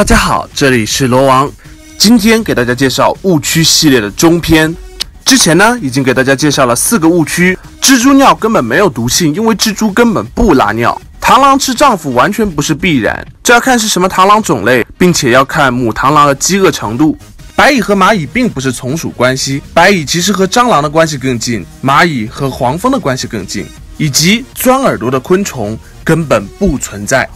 大家好，这里是罗王，今天给大家介绍误区系列的中篇。之前呢，已经给大家介绍了四个误区：蜘蛛尿根本没有毒性，因为蜘蛛根本不拉尿；螳螂吃丈夫完全不是必然，这要看是什么螳螂种类，并且要看母螳螂的饥饿程度。白蚁和蚂蚁并不是从属关系，白蚁其实和蟑螂的关系更近，蚂蚁和黄蜂的关系更近，以及钻耳朵的昆虫根本不存在。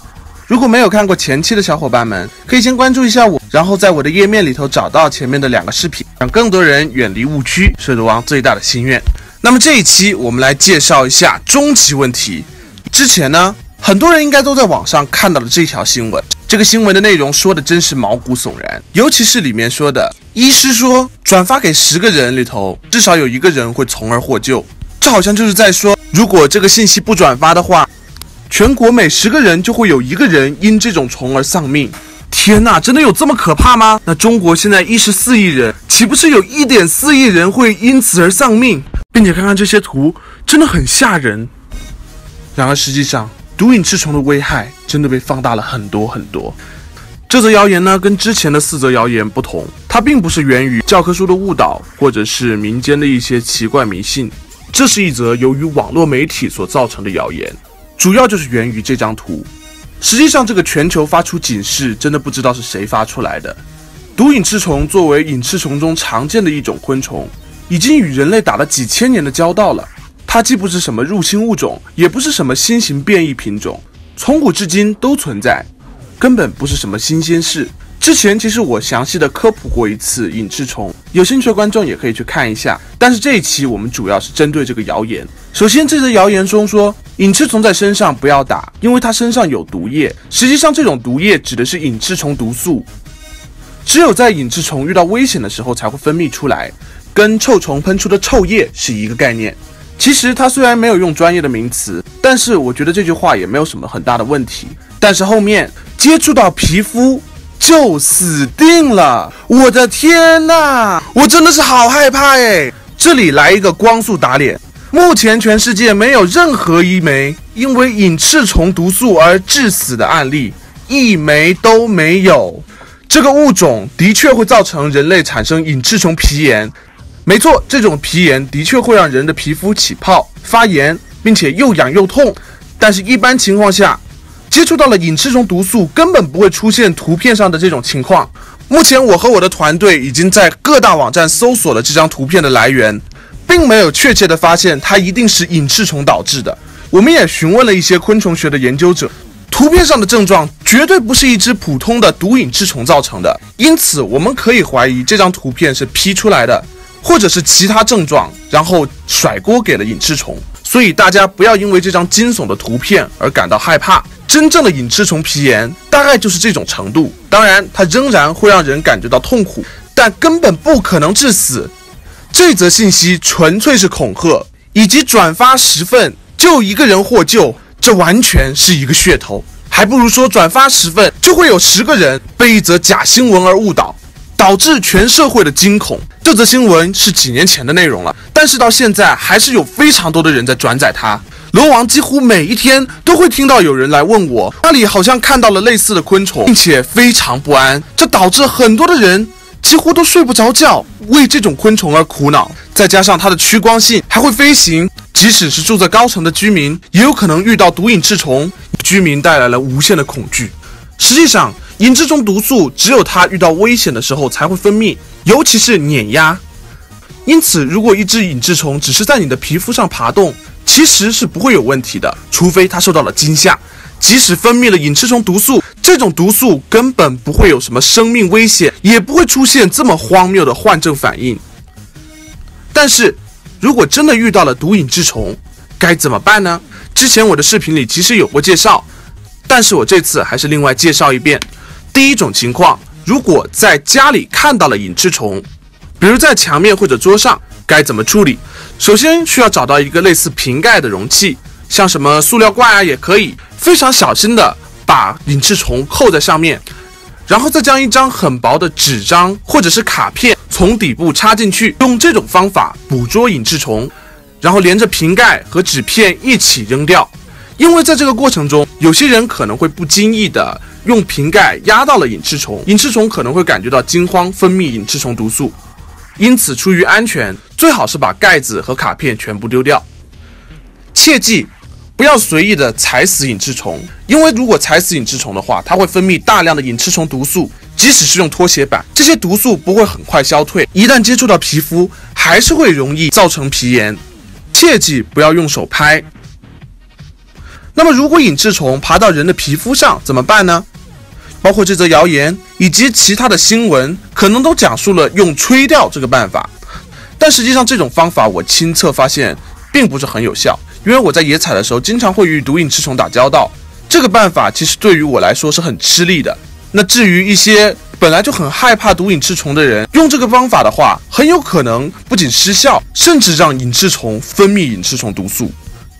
如果没有看过前期的小伙伴们，可以先关注一下我，然后在我的页面里头找到前面的两个视频，让更多人远离误区，是毒王最大的心愿。那么这一期我们来介绍一下终极问题。之前呢，很多人应该都在网上看到了这条新闻，这个新闻的内容说的真是毛骨悚然，尤其是里面说的，医师说转发给十个人里头，至少有一个人会从而获救，这好像就是在说，如果这个信息不转发的话。全国每十个人就会有一个人因这种虫而丧命。天哪，真的有这么可怕吗？那中国现在一十四亿人，岂不是有一点四亿人会因此而丧命？并且看看这些图，真的很吓人。然而实际上，毒瘾吃虫的危害真的被放大了很多很多。这则谣言呢，跟之前的四则谣言不同，它并不是源于教科书的误导，或者是民间的一些奇怪迷信。这是一则由于网络媒体所造成的谣言。主要就是源于这张图。实际上，这个全球发出警示，真的不知道是谁发出来的。毒隐翅虫作为隐翅虫中常见的一种昆虫，已经与人类打了几千年的交道了。它既不是什么入侵物种，也不是什么新型变异品种，从古至今都存在，根本不是什么新鲜事。之前其实我详细的科普过一次隐翅虫，有兴趣的观众也可以去看一下。但是这一期我们主要是针对这个谣言。首先，这则谣言中说隐翅虫在身上不要打，因为它身上有毒液。实际上，这种毒液指的是隐翅虫毒素，只有在隐翅虫遇到危险的时候才会分泌出来，跟臭虫喷出的臭液是一个概念。其实它虽然没有用专业的名词，但是我觉得这句话也没有什么很大的问题。但是后面接触到皮肤。就死定了！我的天呐，我真的是好害怕哎！这里来一个光速打脸。目前全世界没有任何一枚因为隐翅虫毒素而致死的案例，一枚都没有。这个物种的确会造成人类产生隐翅虫皮炎，没错，这种皮炎的确会让人的皮肤起泡、发炎，并且又痒又痛。但是，一般情况下，接触到了隐翅虫毒素，根本不会出现图片上的这种情况。目前，我和我的团队已经在各大网站搜索了这张图片的来源，并没有确切的发现它一定是隐翅虫导致的。我们也询问了一些昆虫学的研究者，图片上的症状绝对不是一只普通的毒隐翅虫造成的，因此我们可以怀疑这张图片是 P 出来的，或者是其他症状，然后甩锅给了隐翅虫。所以大家不要因为这张惊悚的图片而感到害怕。真正的隐翅虫皮炎大概就是这种程度，当然它仍然会让人感觉到痛苦，但根本不可能致死。这则信息纯粹是恐吓，以及转发十份就一个人获救，这完全是一个噱头，还不如说转发十份就会有十个人被一则假新闻而误导，导致全社会的惊恐。这则新闻是几年前的内容了，但是到现在还是有非常多的人在转载它。龙王几乎每一天都会听到有人来问我，那里好像看到了类似的昆虫，并且非常不安，这导致很多的人几乎都睡不着觉，为这种昆虫而苦恼。再加上它的趋光性，还会飞行，即使是住在高层的居民，也有可能遇到毒瘾翅虫，居民带来了无限的恐惧。实际上，瘾翅虫毒素只有它遇到危险的时候才会分泌，尤其是碾压。因此，如果一只隐翅虫只是在你的皮肤上爬动，其实是不会有问题的，除非它受到了惊吓。即使分泌了隐翅虫毒素，这种毒素根本不会有什么生命危险，也不会出现这么荒谬的幻症反应。但是，如果真的遇到了毒瘾之虫，该怎么办呢？之前我的视频里其实有过介绍，但是我这次还是另外介绍一遍。第一种情况，如果在家里看到了隐翅虫，比如在墙面或者桌上，该怎么处理？首先需要找到一个类似瓶盖的容器，像什么塑料罐啊也可以，非常小心的把隐翅虫扣在上面，然后再将一张很薄的纸张或者是卡片从底部插进去，用这种方法捕捉隐翅虫，然后连着瓶盖和纸片一起扔掉。因为在这个过程中，有些人可能会不经意的用瓶盖压到了隐翅虫，隐翅虫可能会感觉到惊慌，分泌隐翅虫毒素。因此，出于安全，最好是把盖子和卡片全部丢掉。切记，不要随意的踩死隐翅虫，因为如果踩死隐翅虫的话，它会分泌大量的隐翅虫毒素。即使是用拖鞋板，这些毒素不会很快消退，一旦接触到皮肤，还是会容易造成皮炎。切记不要用手拍。那么，如果隐翅虫爬到人的皮肤上怎么办呢？包括这则谣言以及其他的新闻，可能都讲述了用吹掉这个办法。但实际上，这种方法我亲测发现并不是很有效，因为我在野采的时候经常会与毒隐翅虫打交道。这个办法其实对于我来说是很吃力的。那至于一些本来就很害怕毒隐翅虫的人，用这个方法的话，很有可能不仅失效，甚至让隐翅虫分泌隐翅虫毒素，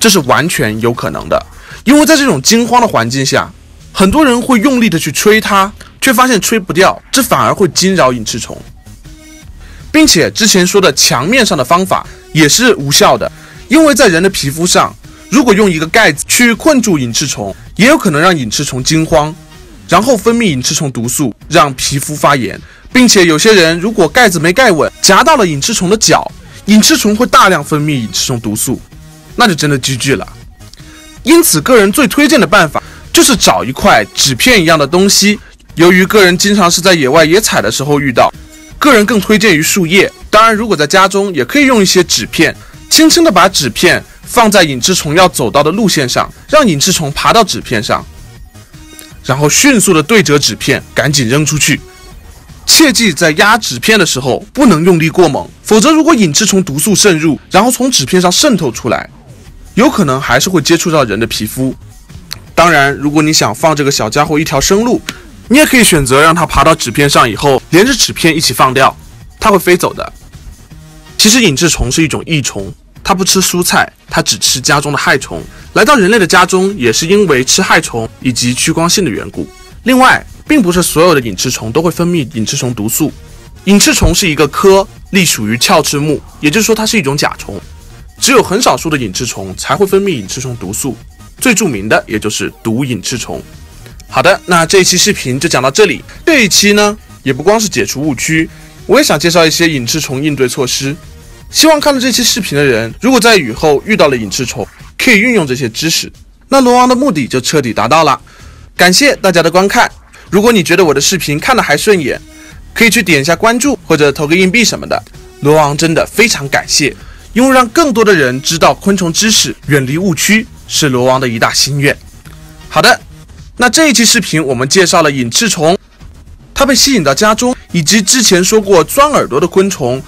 这是完全有可能的。因为在这种惊慌的环境下，很多人会用力的去吹它，却发现吹不掉，这反而会惊扰隐翅虫，并且之前说的墙面上的方法也是无效的，因为在人的皮肤上，如果用一个盖子去困住隐翅虫，也有可能让隐翅虫惊慌，然后分泌隐翅虫毒素，让皮肤发炎，并且有些人如果盖子没盖稳，夹到了隐翅虫的脚，隐翅虫会大量分泌隐翅虫毒素，那就真的 GG 了。因此，个人最推荐的办法就是找一块纸片一样的东西。由于个人经常是在野外野采的时候遇到，个人更推荐于树叶。当然，如果在家中，也可以用一些纸片，轻轻地把纸片放在隐翅虫要走到的路线上，让隐翅虫爬到纸片上，然后迅速地对折纸片，赶紧扔出去。切记在压纸片的时候不能用力过猛，否则如果隐翅虫毒素渗入，然后从纸片上渗透出来。有可能还是会接触到人的皮肤。当然，如果你想放这个小家伙一条生路，你也可以选择让它爬到纸片上以后，连着纸片一起放掉，它会飞走的。其实隐翅虫是一种益虫，它不吃蔬菜，它只吃家中的害虫。来到人类的家中，也是因为吃害虫以及趋光性的缘故。另外，并不是所有的隐翅虫都会分泌隐翅虫毒素。隐翅虫是一个科，隶属于鞘翅目，也就是说它是一种甲虫。只有很少数的隐翅虫才会分泌隐翅虫毒素，最著名的也就是毒隐翅虫。好的，那这一期视频就讲到这里。这一期呢，也不光是解除误区，我也想介绍一些隐翅虫应对措施。希望看了这期视频的人，如果在雨后遇到了隐翅虫，可以运用这些知识，那罗王的目的就彻底达到了。感谢大家的观看。如果你觉得我的视频看的还顺眼，可以去点一下关注或者投个硬币什么的，罗王真的非常感谢。因为让更多的人知道昆虫知识，远离误区，是罗王的一大心愿。好的，那这一期视频我们介绍了隐翅虫，它被吸引到家中，以及之前说过钻耳朵的昆虫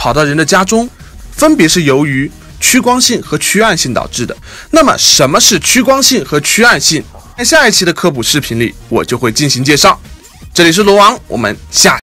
跑到人的家中，分别是由于趋光性和趋暗性导致的。那么什么是趋光性和趋暗性？在下一期的科普视频里，我就会进行介绍。这里是罗王，我们下。